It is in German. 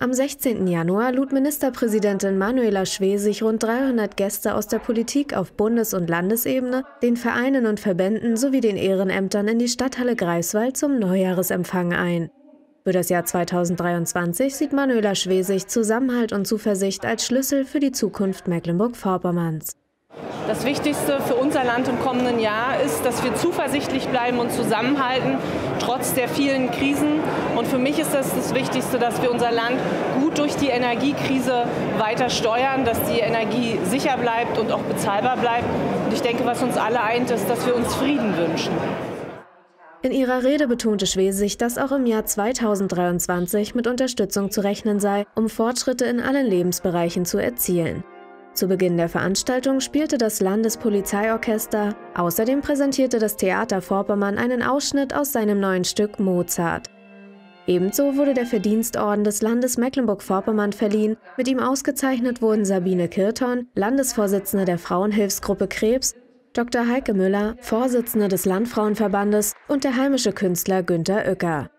Am 16. Januar lud Ministerpräsidentin Manuela Schwesig rund 300 Gäste aus der Politik auf Bundes- und Landesebene, den Vereinen und Verbänden sowie den Ehrenämtern in die Stadthalle Greifswald zum Neujahresempfang ein. Für das Jahr 2023 sieht Manuela Schwesig Zusammenhalt und Zuversicht als Schlüssel für die Zukunft Mecklenburg-Vorpommerns. Das Wichtigste für unser Land im kommenden Jahr ist, dass wir zuversichtlich bleiben und zusammenhalten, trotz der vielen Krisen. Und für mich ist das das Wichtigste, dass wir unser Land gut durch die Energiekrise weiter steuern, dass die Energie sicher bleibt und auch bezahlbar bleibt. Und ich denke, was uns alle eint, ist, dass wir uns Frieden wünschen. In ihrer Rede betonte Schwesig, dass auch im Jahr 2023 mit Unterstützung zu rechnen sei, um Fortschritte in allen Lebensbereichen zu erzielen. Zu Beginn der Veranstaltung spielte das Landespolizeiorchester. Außerdem präsentierte das Theater Vorpommern einen Ausschnitt aus seinem neuen Stück Mozart. Ebenso wurde der Verdienstorden des Landes Mecklenburg-Vorpommern verliehen. Mit ihm ausgezeichnet wurden Sabine Kirton, Landesvorsitzende der Frauenhilfsgruppe Krebs, Dr. Heike Müller, Vorsitzende des Landfrauenverbandes und der heimische Künstler Günter Oecker.